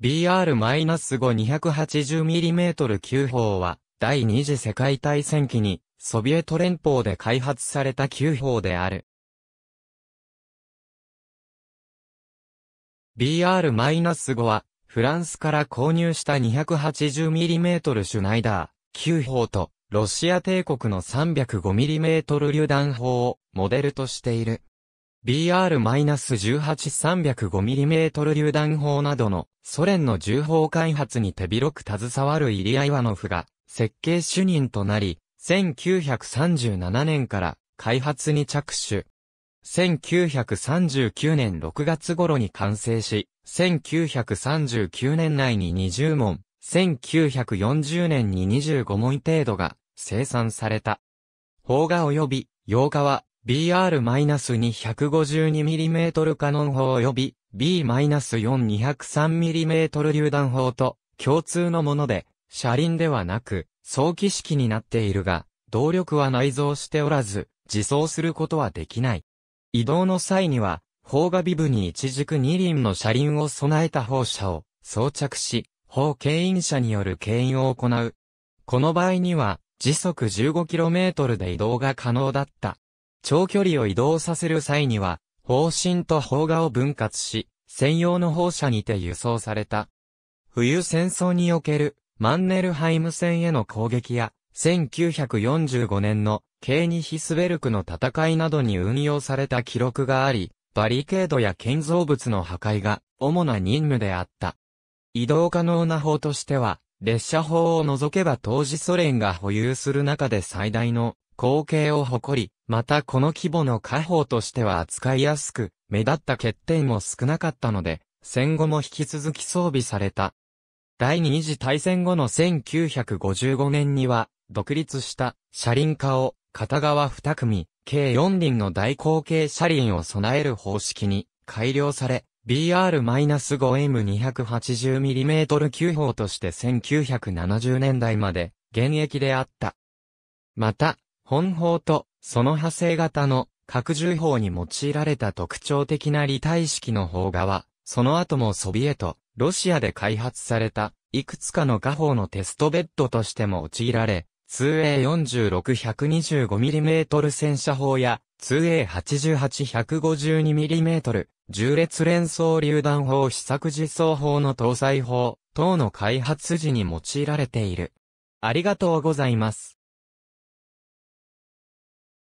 BR-5-280mm 級砲は、第二次世界大戦期に、ソビエト連邦で開発された級砲である。BR-5 は、フランスから購入した 280mm シュナイダー、級砲と、ロシア帝国の 305mm 榴弾砲をモデルとしている。BR-18-305mm 榴弾砲などのソ連の銃砲開発に手広く携わるイリア・イワノフが設計主任となり、1937年から開発に着手。1939年6月頃に完成し、1939年内に20門、1940年に25門程度が生産された。砲画及び、洋画は BR-252mm カノン砲及び B-4203mm 榴弾砲と共通のもので、車輪ではなく、装機式になっているが、動力は内蔵しておらず、自走することはできない。移動の際には、砲画ビブに一軸二輪の車輪を備えた砲車を装着し、砲牽引車による牽引を行う。この場合には、時速 15km で移動が可能だった。長距離を移動させる際には、砲身と砲画を分割し、専用の砲車にて輸送された。冬戦争におけるマンネルハイム戦への攻撃や、1945年のケーニヒスベルクの戦いなどに運用された記録があり、バリケードや建造物の破壊が主な任務であった。移動可能な砲としては、列車砲を除けば当時ソ連が保有する中で最大の後継を誇り、またこの規模の火砲としては扱いやすく、目立った欠点も少なかったので、戦後も引き続き装備された。第二次大戦後の1955年には、独立した車輪化を片側2組、計4輪の大口径車輪を備える方式に改良され、BR-5M280mm 級砲として1970年代まで現役であった。また、本砲と、その派生型の、核重砲に用いられた特徴的な立体式の砲画は、その後もソビエト、ロシアで開発された、いくつかの火砲のテストベッドとしても用いられ、2A46-125mm 戦車砲や、2A88-152mm、重列連装榴弾砲試作実装砲の搭載砲等の開発時に用いられている。ありがとうございます。